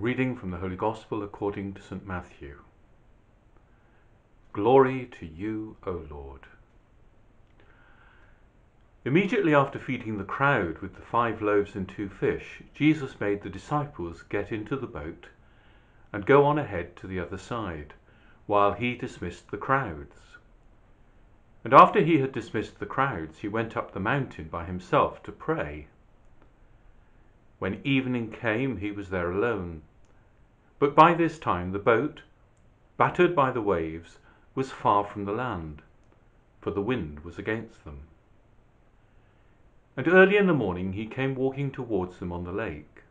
Reading from the Holy Gospel according to St. Matthew. Glory to you, O Lord. Immediately after feeding the crowd with the five loaves and two fish, Jesus made the disciples get into the boat and go on ahead to the other side, while he dismissed the crowds. And after he had dismissed the crowds, he went up the mountain by himself to pray. When evening came, he was there alone. But by this time the boat, battered by the waves, was far from the land, for the wind was against them. And early in the morning he came walking towards them on the lake.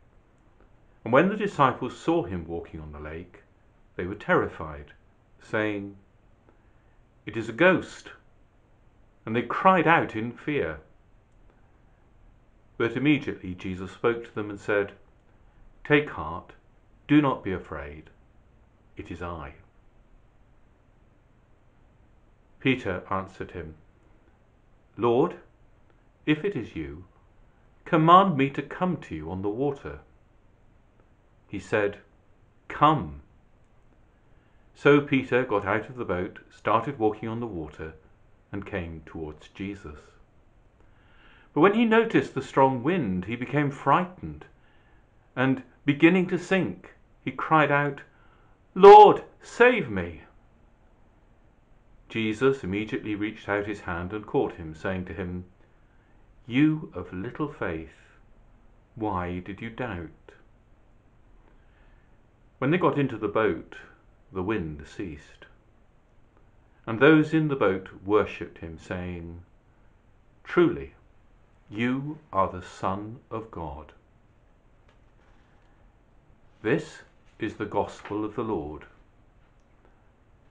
And when the disciples saw him walking on the lake, they were terrified, saying, It is a ghost. And they cried out in fear. But immediately Jesus spoke to them and said, Take heart, do not be afraid. It is I. Peter answered him, Lord, if it is you, command me to come to you on the water. He said, Come. So Peter got out of the boat, started walking on the water, and came towards Jesus. But when he noticed the strong wind, he became frightened, and beginning to sink, he cried out, Lord, save me! Jesus immediately reached out his hand and caught him, saying to him, You of little faith, why did you doubt? When they got into the boat, the wind ceased. And those in the boat worshipped him, saying, Truly, you are the Son of God. This is the gospel of the Lord.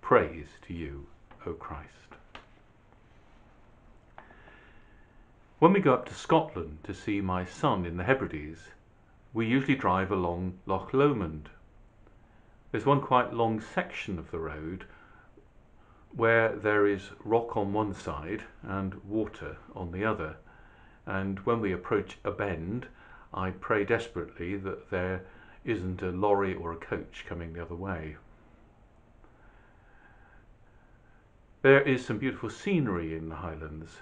Praise to you, O Christ. When we go up to Scotland to see my son in the Hebrides, we usually drive along Loch Lomond. There's one quite long section of the road where there is rock on one side and water on the other and when we approach a bend, I pray desperately that there isn't a lorry or a coach coming the other way. There is some beautiful scenery in the Highlands.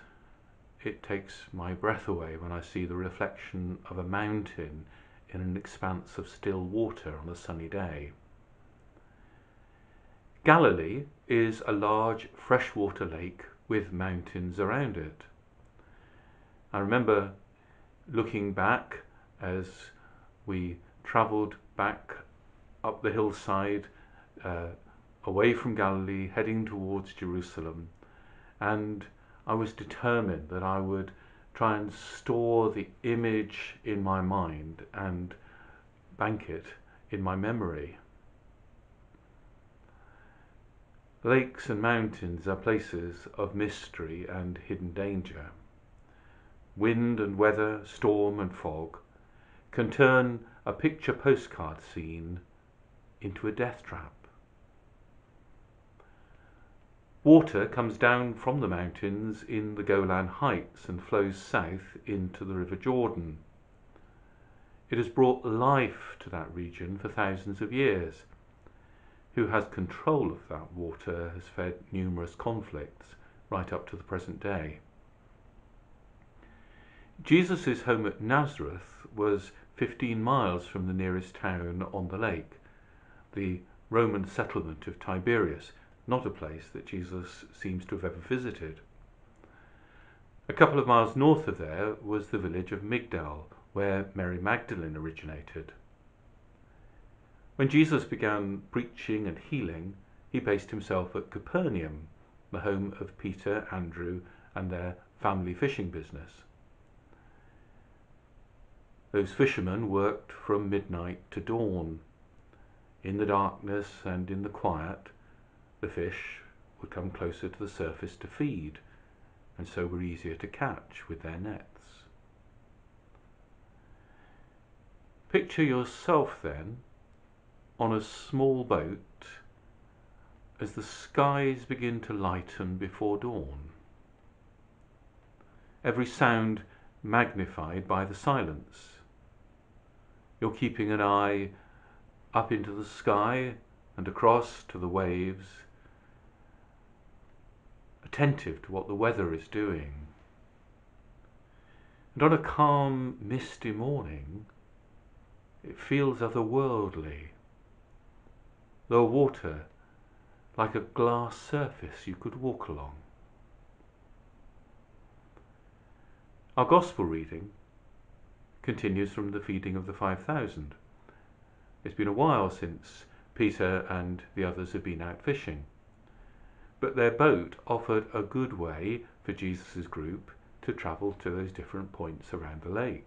It takes my breath away when I see the reflection of a mountain in an expanse of still water on a sunny day. Galilee is a large freshwater lake with mountains around it. I remember looking back as we travelled back up the hillside uh, away from Galilee, heading towards Jerusalem, and I was determined that I would try and store the image in my mind and bank it in my memory. Lakes and mountains are places of mystery and hidden danger wind and weather, storm and fog, can turn a picture postcard scene into a death trap. Water comes down from the mountains in the Golan Heights and flows south into the River Jordan. It has brought life to that region for thousands of years. Who has control of that water has fed numerous conflicts right up to the present day. Jesus' home at Nazareth was 15 miles from the nearest town on the lake, the Roman settlement of Tiberias, not a place that Jesus seems to have ever visited. A couple of miles north of there was the village of Migdal, where Mary Magdalene originated. When Jesus began preaching and healing, he based himself at Capernaum, the home of Peter, Andrew, and their family fishing business. Those fishermen worked from midnight to dawn. In the darkness and in the quiet, the fish would come closer to the surface to feed, and so were easier to catch with their nets. Picture yourself then on a small boat as the skies begin to lighten before dawn. Every sound magnified by the silence you're keeping an eye up into the sky and across to the waves, attentive to what the weather is doing. And on a calm, misty morning, it feels otherworldly. The water like a glass surface you could walk along. Our Gospel reading continues from the feeding of the 5,000. It's been a while since Peter and the others have been out fishing, but their boat offered a good way for Jesus' group to travel to those different points around the lake.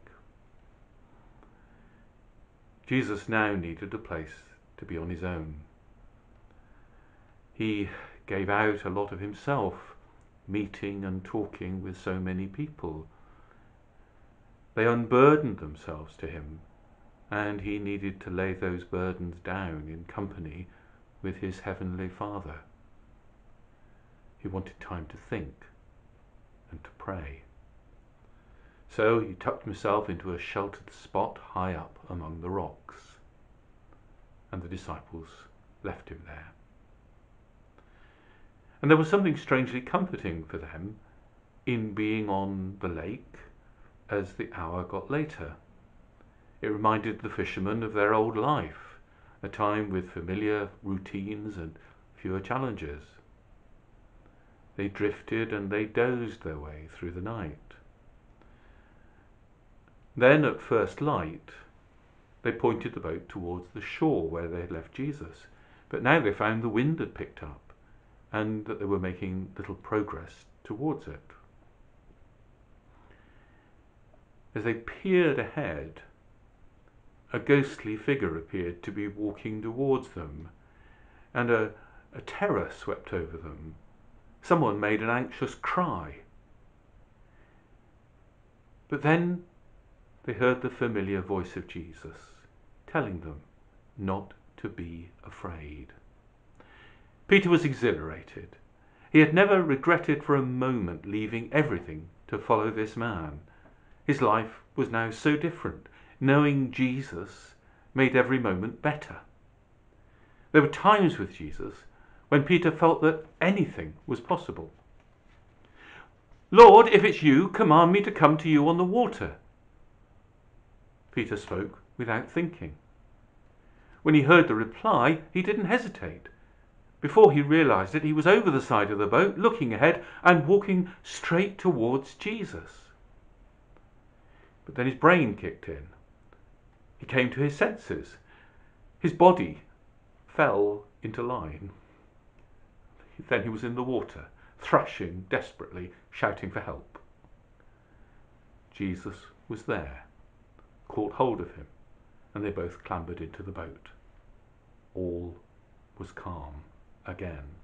Jesus now needed a place to be on his own. He gave out a lot of himself, meeting and talking with so many people. They unburdened themselves to him, and he needed to lay those burdens down in company with his heavenly Father. He wanted time to think and to pray. So he tucked himself into a sheltered spot high up among the rocks, and the disciples left him there. And there was something strangely comforting for them in being on the lake as the hour got later. It reminded the fishermen of their old life, a time with familiar routines and fewer challenges. They drifted and they dozed their way through the night. Then, at first light, they pointed the boat towards the shore where they had left Jesus. But now they found the wind had picked up and that they were making little progress towards it. As they peered ahead, a ghostly figure appeared to be walking towards them, and a, a terror swept over them. Someone made an anxious cry. But then they heard the familiar voice of Jesus telling them not to be afraid. Peter was exhilarated. He had never regretted for a moment leaving everything to follow this man. His life was now so different. Knowing Jesus made every moment better. There were times with Jesus when Peter felt that anything was possible. Lord, if it's you, command me to come to you on the water. Peter spoke without thinking. When he heard the reply, he didn't hesitate. Before he realized it, he was over the side of the boat, looking ahead and walking straight towards Jesus. But then his brain kicked in. He came to his senses. His body fell into line. Then he was in the water, thrashing desperately, shouting for help. Jesus was there, caught hold of him, and they both clambered into the boat. All was calm again.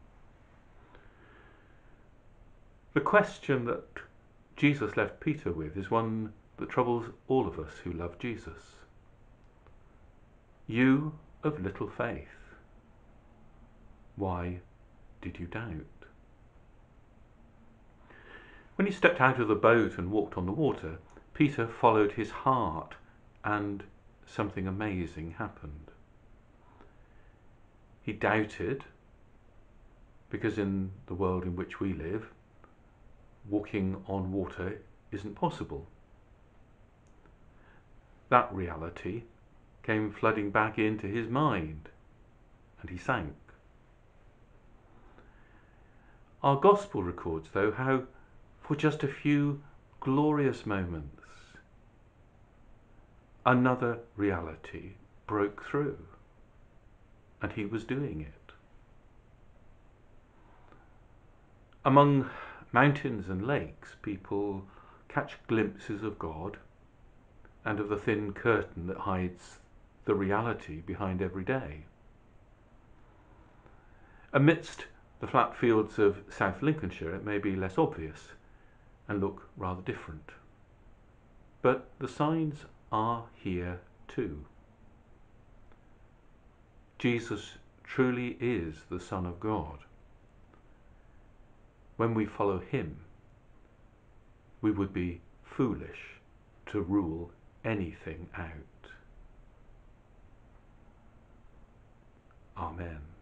The question that Jesus left Peter with is one that troubles all of us who love Jesus. You of little faith, why did you doubt? When he stepped out of the boat and walked on the water, Peter followed his heart and something amazing happened. He doubted because in the world in which we live, walking on water isn't possible. That reality came flooding back into his mind, and he sank. Our Gospel records, though, how for just a few glorious moments, another reality broke through, and he was doing it. Among mountains and lakes, people catch glimpses of God and of the thin curtain that hides the reality behind every day. Amidst the flat fields of South Lincolnshire, it may be less obvious and look rather different. But the signs are here too. Jesus truly is the Son of God when we follow him, we would be foolish to rule anything out. Amen.